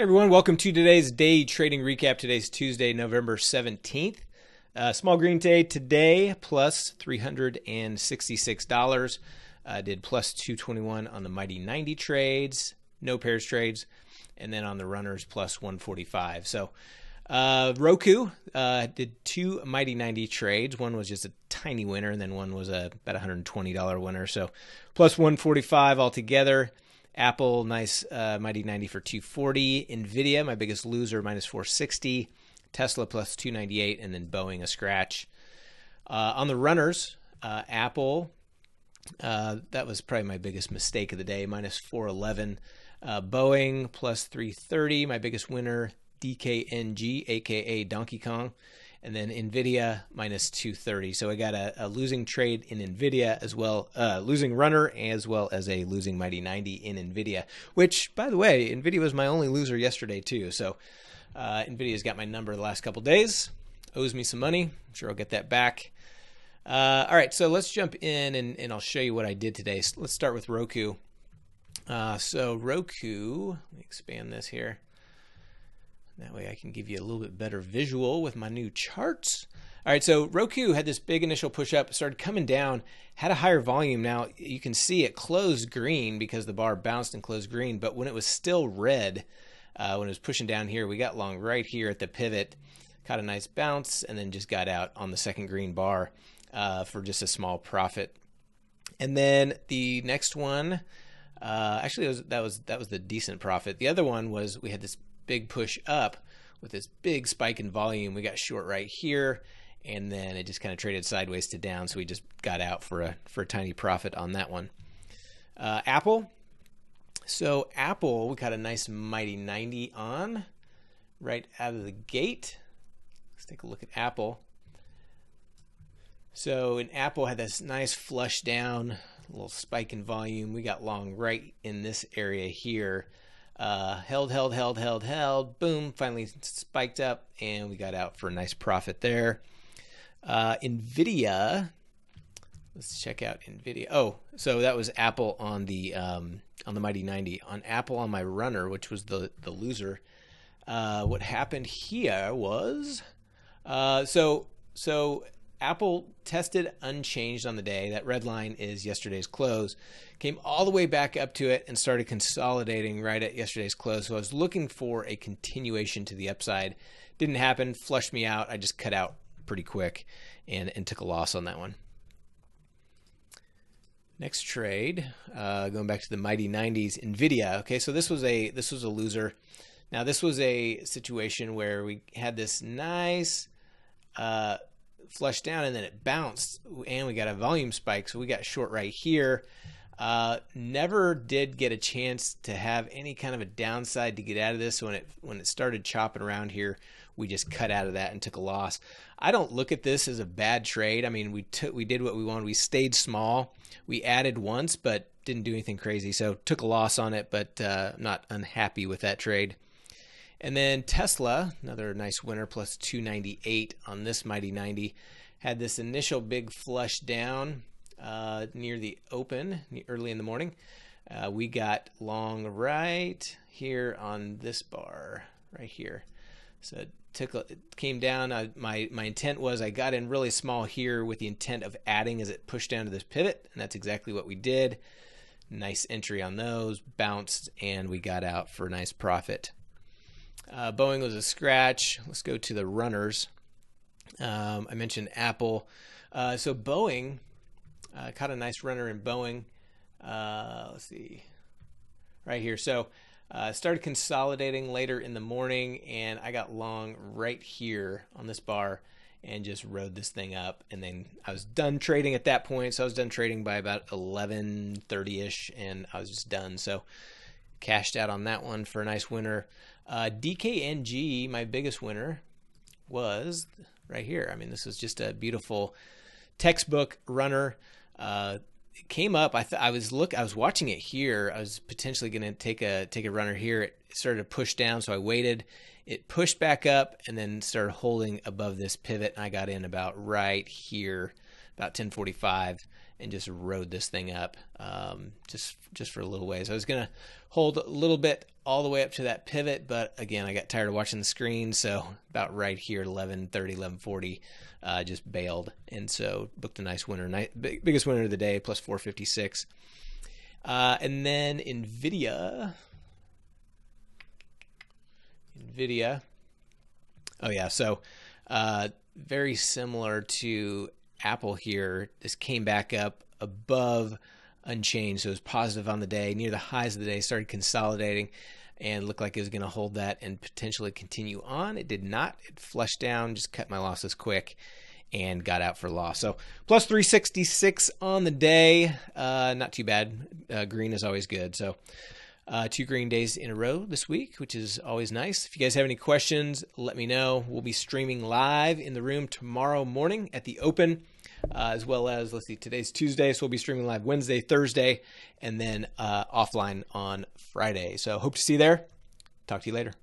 Hey everyone, welcome to today's day trading recap. Today's Tuesday, November 17th. Uh, small green day today, plus $366. Uh, did plus 221 on the Mighty 90 trades, no pairs trades, and then on the runners, plus 145. So uh, Roku uh, did two Mighty 90 trades. One was just a tiny winner, and then one was a about $120 winner. So plus 145 altogether. Apple, nice uh, Mighty 90 for 240. Nvidia, my biggest loser, minus 460. Tesla plus 298, and then Boeing a scratch. Uh, on the runners, uh, Apple, uh, that was probably my biggest mistake of the day, minus 411. Uh, Boeing plus 330, my biggest winner. DKNG, aka Donkey Kong, and then Nvidia minus 230. So I got a, a losing trade in Nvidia as well, uh, losing runner as well as a losing mighty 90 in Nvidia. Which, by the way, Nvidia was my only loser yesterday too. So uh, Nvidia's got my number the last couple days, owes me some money. I'm sure I'll get that back. Uh, all right, so let's jump in and, and, I'll show you what I did today. So let's start with Roku. Uh, so Roku, let me expand this here. That way I can give you a little bit better visual with my new charts. All right, so Roku had this big initial push up, started coming down, had a higher volume. Now you can see it closed green because the bar bounced and closed green, but when it was still red, uh, when it was pushing down here, we got long right here at the pivot, caught a nice bounce, and then just got out on the second green bar uh, for just a small profit. And then the next one, uh, actually, was, that was that was the decent profit. The other one was we had this big push up with this big spike in volume. We got short right here, and then it just kind of traded sideways to down. So we just got out for a for a tiny profit on that one. Uh, Apple. So Apple, we got a nice mighty 90 on right out of the gate. Let's take a look at Apple. So in Apple had this nice flush down, little spike in volume. We got long right in this area here. Uh, held, held, held, held, held. Boom, finally spiked up, and we got out for a nice profit there. Uh, Nvidia. Let's check out Nvidia. Oh, so that was Apple on the um, on the Mighty 90. On Apple on my runner, which was the the loser. Uh, what happened here was, uh, so so Apple tested unchanged on the day. That red line is yesterday's close. Came all the way back up to it and started consolidating right at yesterday's close. So I was looking for a continuation to the upside. Didn't happen. Flushed me out. I just cut out pretty quick and, and took a loss on that one. Next trade, uh, going back to the mighty 90s, Nvidia. Okay, so this was a this was a loser. Now this was a situation where we had this nice uh, flushed down and then it bounced and we got a volume spike. So we got short right here. Uh, never did get a chance to have any kind of a downside to get out of this. When it when it started chopping around here, we just cut out of that and took a loss. I don't look at this as a bad trade. I mean, we took we did what we wanted. We stayed small. We added once, but didn't do anything crazy. So took a loss on it, but uh, not unhappy with that trade. And then Tesla, another nice winner, plus 298 on this Mighty 90. Had this initial big flush down uh, near the open early in the morning. Uh, we got long right here on this bar right here. So it took it came down. Uh, my my intent was I got in really small here with the intent of adding as it pushed down to this pivot, and that's exactly what we did. Nice entry on those, bounced, and we got out for a nice profit. Uh, Boeing was a scratch. Let's go to the runners. Um, I mentioned Apple. Uh, so Boeing uh, caught a nice runner in Boeing. Uh, let's see, right here. So uh, started consolidating later in the morning, and I got long right here on this bar and just rode this thing up. And then I was done trading at that point. So I was done trading by about 11:30 ish, and I was just done. So cashed out on that one for a nice winner. Uh, DKNG, my biggest winner, was right here. I mean, this is just a beautiful textbook runner. Uh, it came up. I th- I was look. I was watching it here. I was potentially going to take a take a runner here. It started to push down, so I waited. It pushed back up and then started holding above this pivot. And I got in about right here, about 10:45 and just rode this thing up um, just just for a little ways. I was gonna hold a little bit all the way up to that pivot, but again, I got tired of watching the screen, so about right here, 11:30, 11:40, uh, just bailed, and so booked a nice winner, nice, big, biggest winner of the day, plus 456. Uh, and then Nvidia, Nvidia. Oh yeah, so uh, very similar to Apple here. This came back up above unchanged, so it was positive on the day. Near the highs of the day, started consolidating and looked like it was going to hold that and potentially continue on. It did not. It flushed down, just cut my losses quick and got out for loss. So plus 366 on the day. Uh, not too bad. Uh, green is always good. So uh, two green days in a row this week, which is always nice. If you guys have any questions, let me know. We'll be streaming live in the room tomorrow morning at the Open, uh, as well as, let's see, today's Tuesday, so we'll be streaming live Wednesday, Thursday, and then uh, offline on Friday. So hope to see you there. Talk to you later.